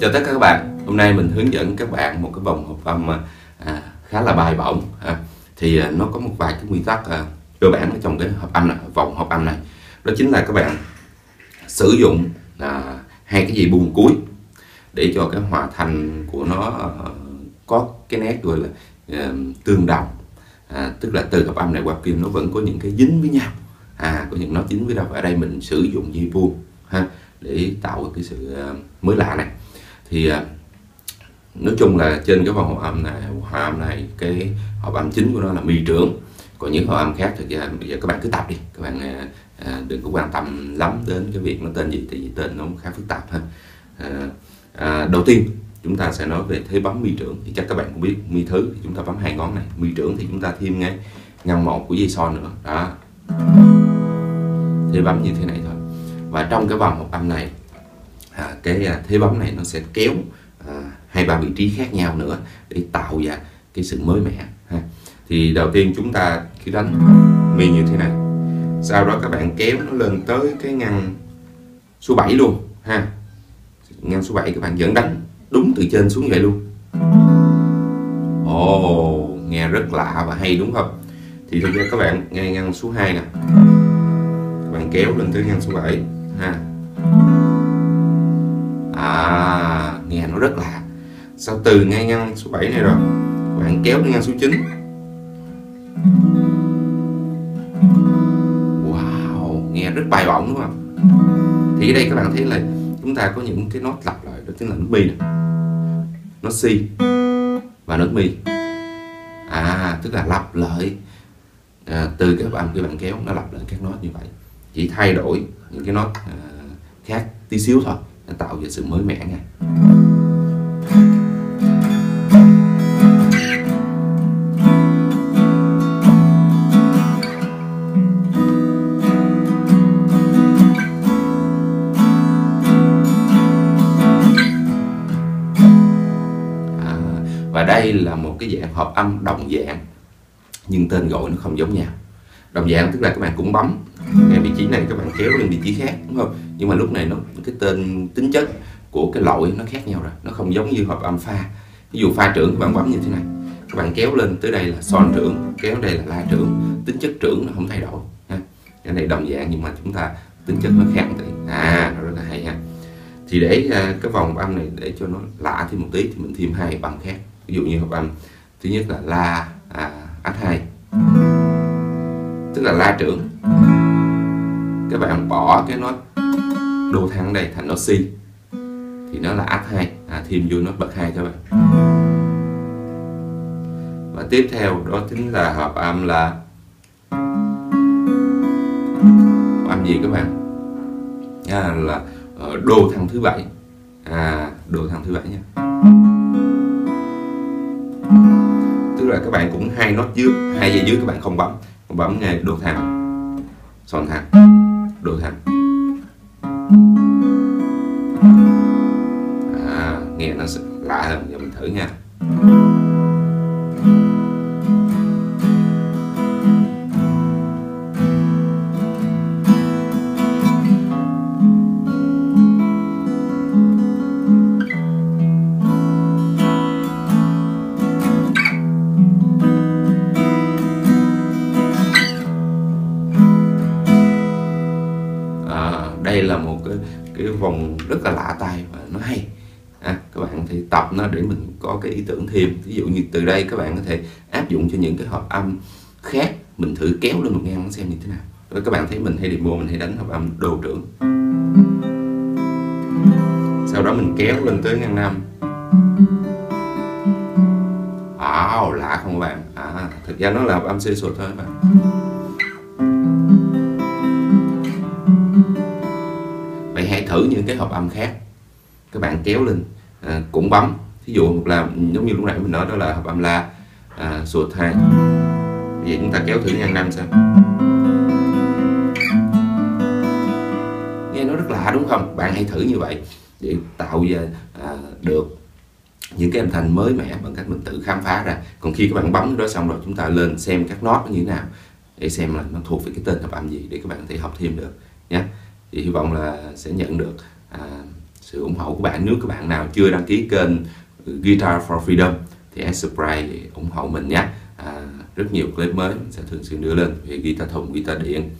Chào tất cả các bạn, hôm nay mình hướng dẫn các bạn một cái vòng hợp âm à, khá là bài bổng à, thì à, nó có một vài cái nguyên tắc à, cơ bản ở trong cái hợp âm này, vòng hợp âm này. Đó chính là các bạn sử dụng à, hai cái dây buông cuối để cho cái hòa thành của nó à, có cái nét gọi là à, tương đồng. À, tức là từ hợp âm này qua kia nó vẫn có những cái dính với nhau. À có những nó dính với nhau ở đây mình sử dụng dây buông ha để tạo cái sự à, mới lạ này thì à, nói chung là trên cái vòng hợp âm này hòa âm này cái hợp âm chính của nó là mi trưởng. Còn những hợp âm khác thì à, bây giờ các bạn cứ tập đi. Các bạn à, à, đừng có quan tâm lắm đến cái việc nó tên gì thì tên nó khá phức tạp ha. À, à, đầu tiên chúng ta sẽ nói về thế bấm mi trưởng. Thì chắc các bạn cũng biết mi thứ thì chúng ta bấm hai ngón này. Mi trưởng thì chúng ta thêm ngay ngăn một của dây son nữa. Đó. Thế bấm như thế này thôi. Và trong cái vòng hợp âm này à, cái à, thế bấm này nó sẽ kéo à, hai ba vị trí khác nhau nữa để tạo ra cái sự mới mẻ ha. thì đầu tiên chúng ta khi đánh mi như thế này. Sau đó các bạn kéo nó lên tới cái ngăn số 7 luôn ha. Ngăn số 7 các bạn vẫn đánh đúng từ trên xuống vậy luôn. Ồ oh, nghe rất lạ và hay đúng không? Thì thực ra các bạn nghe ngăn số 2 nè. Các bạn kéo lên tới ngăn số 7 ha à nghe nó rất lạ. Sau từ ngay ngăn số 7 này rồi? Bạn kéo đến ngăn số 9 wow nghe rất bài bổng đúng không? Thì ở đây các bạn thấy là chúng ta có những cái nốt lặp lại đó chính là nốt mi này nốt si và nốt mi. À tức là lặp lại. À, từ cái âm cái bạn kéo nó lặp lại các nốt như vậy. Chỉ thay đổi những cái nốt à, khác tí xíu thôi nó tạo ra sự mới mẻ nha. À, và đây là một cái dạng hợp âm đồng dạng, nhưng tên gọi nó không giống nhau đồng dạng tức là các bạn cũng bấm ngay vị trí này các bạn kéo lên vị trí khác đúng không? Nhưng mà lúc này nó cái tên tính chất của cái loại nó khác nhau rồi nó không giống như hợp âm pha. Ví dụ pha trưởng các bạn bấm như thế này. Các bạn kéo lên tới đây là son trưởng kéo đây là la trưởng tính chất trưởng nó không thay đổi ha. Cái này đồng dạng nhưng mà chúng ta tính chất nó khác thì à nó rất là hay ha. Thì để à, cái vòng âm này để cho nó lạ thêm một tí thì mình thêm hai hợp âm khác. Ví dụ như hợp âm thứ nhất là la à, ách hai tức là la trưởng. Các bạn bỏ cái nốt đô thăng đây thành nốt si. Thì nó là áp 2 à, thêm vô nốt bậc 2 các bạn. Và tiếp theo đó chính là hợp âm là hợp âm gì các bạn? À, là ờ, đô thăng thứ bảy. À đô thăng thứ bảy nha. Tức là các bạn cũng hai nốt dưới hai dây dưới các bạn không bấm bấm nghe đô thẳng, son thẳng đô thẳng, à, nghe nó lạ hơn. Giờ mình thử nha. Cái vòng rất là lạ tai và nó hay. À, các bạn thì tập nó để mình có cái ý tưởng thêm. Ví dụ như từ đây các bạn có thể áp dụng cho những cái hợp âm khác. Mình thử kéo lên một ngang xem như thế nào. Rồi các bạn thấy mình hay demo mình hay đánh hợp âm đồ trưởng. Sau đó mình kéo lên tới ngang năm wow lạ không các bạn? À, thực ra nó là hợp âm C sụt thôi các bạn. Hãy thử những cái hợp âm khác. Các bạn kéo lên à, cũng bấm. Ví dụ một là giống như lúc nãy mình nói đó là hợp âm la à, sụt hai. Vậy chúng ta kéo thử ngang năm xem. Nghe nó rất lạ đúng không? Bạn hãy thử như vậy để tạo ra à, được những cái âm thanh mới mẻ bằng cách mình tự khám phá ra. Còn khi các bạn bấm đó xong rồi chúng ta lên xem các nốt như thế nào để xem là nó thuộc về cái tên hợp âm gì để các bạn có thể học thêm được nhé thì hy vọng là sẽ nhận được à, sự ủng hộ của bạn. Nếu các bạn nào chưa đăng ký kênh ừ, Guitar for Freedom thì hãy subscribe ủng hộ mình nhé. À, rất nhiều clip mới sẽ thường xuyên đưa lên về guitar thùng guitar điện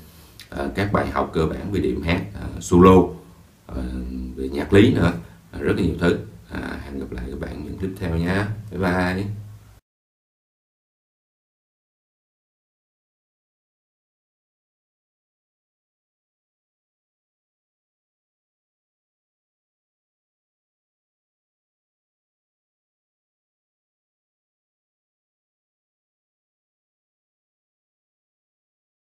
à, các bài học cơ bản về điểm hát à, solo à, về nhạc lý nữa. À, rất là nhiều thứ. À, hẹn gặp lại các bạn những tiếp theo nhé. Bye bye.